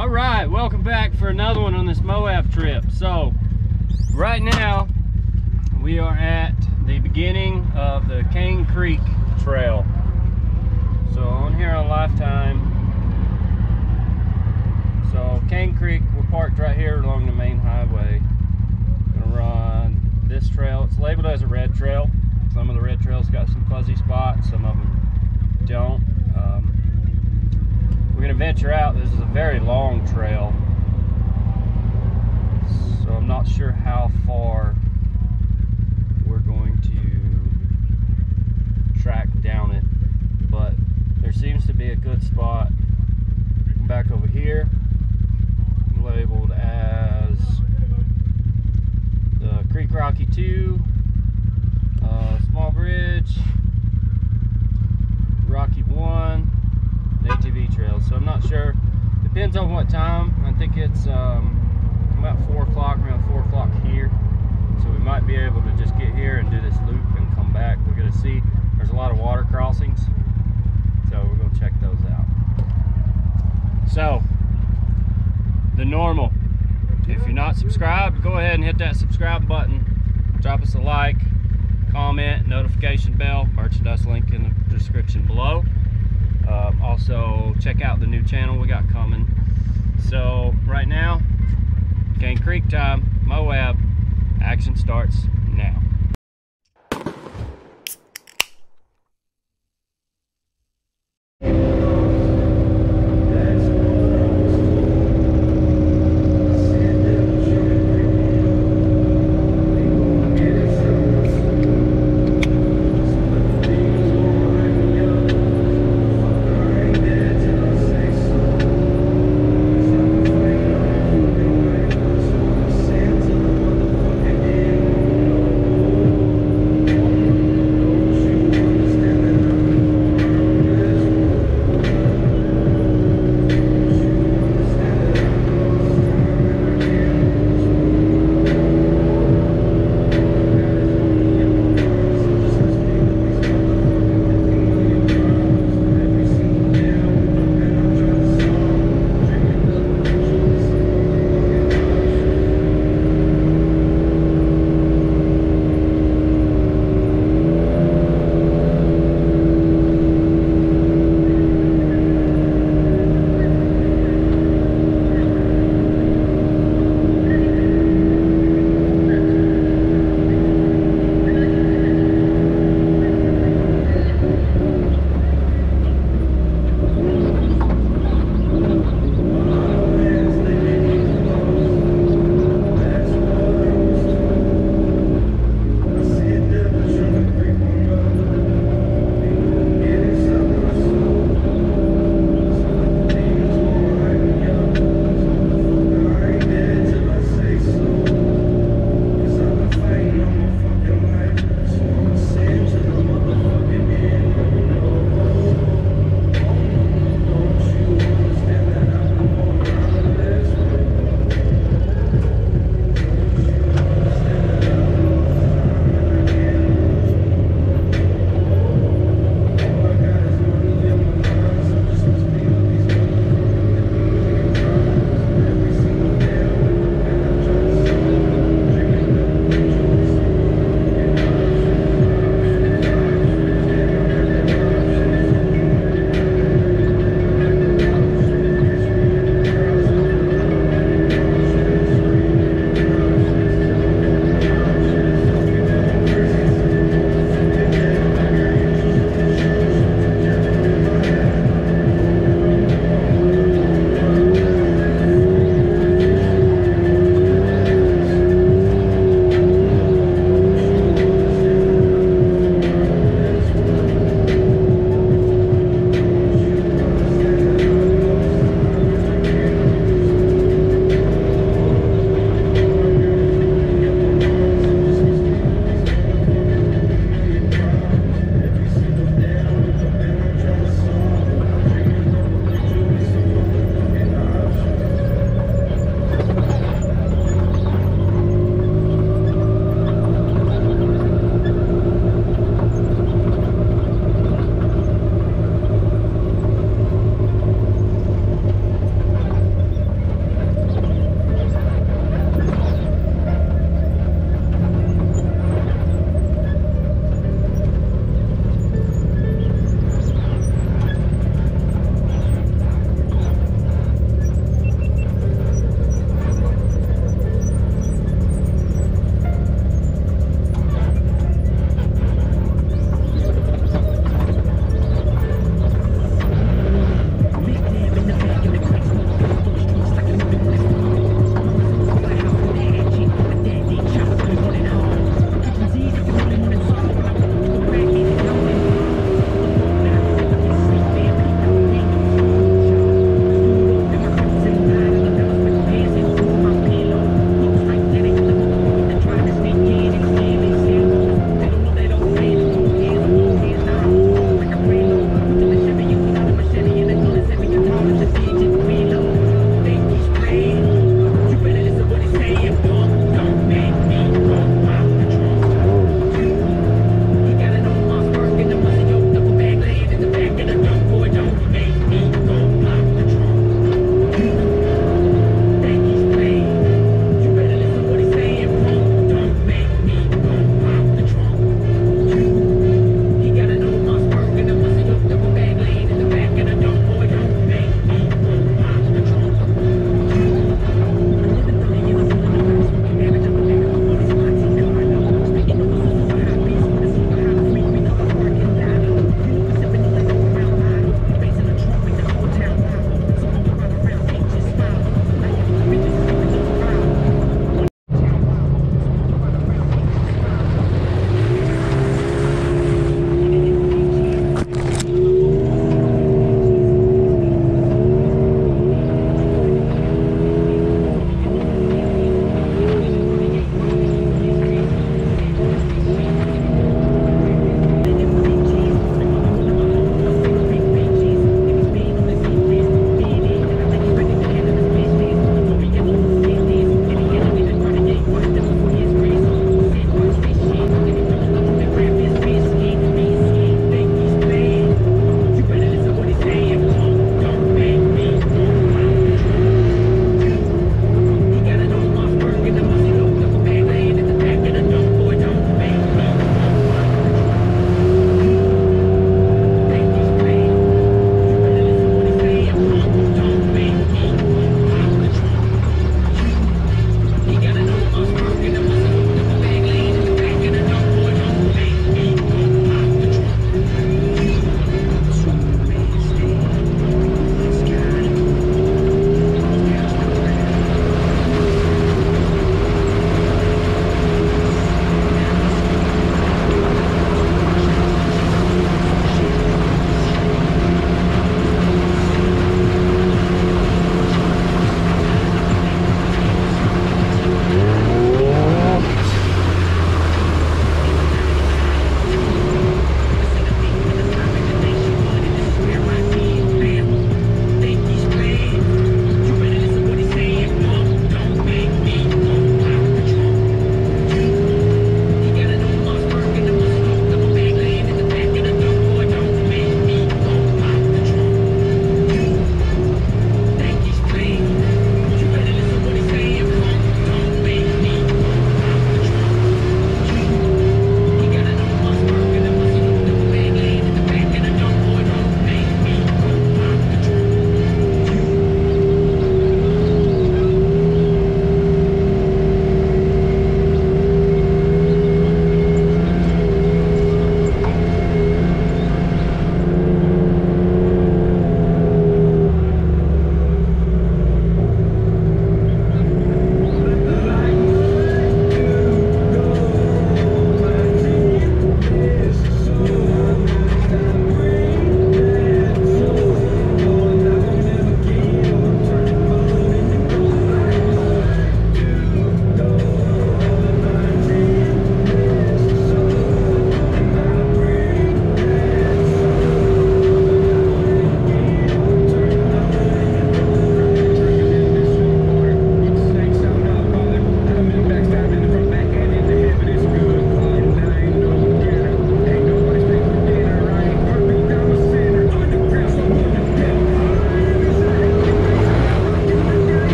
All right, welcome back for another one on this Moab trip. So, right now, we are at the beginning of the Kane Creek Trail. So, on here on Lifetime. So, Kane Creek, we're parked right here along the main highway. Gonna run this trail. It's labeled as a red trail. Some of the red trails got some fuzzy spots, some of them don't. We're gonna venture out. This is a very long trail, so I'm not sure how far we're going to track down it, but there seems to be a good spot back over here, labeled as the Creek Rocky 2, uh, Small Bridge, Rocky 1, ATV trails. So I'm not sure. Depends on what time. I think it's um, about 4 o'clock, around 4 o'clock here. So we might be able to just get here and do this loop and come back. We're going to see there's a lot of water crossings. So we're going to check those out. So, the normal. If you're not subscribed, go ahead and hit that subscribe button. Drop us a like, comment, notification bell, merchandise link in the description below. Uh, also, check out the new channel we got coming. So, right now, Kane Creek time, Moab, action starts.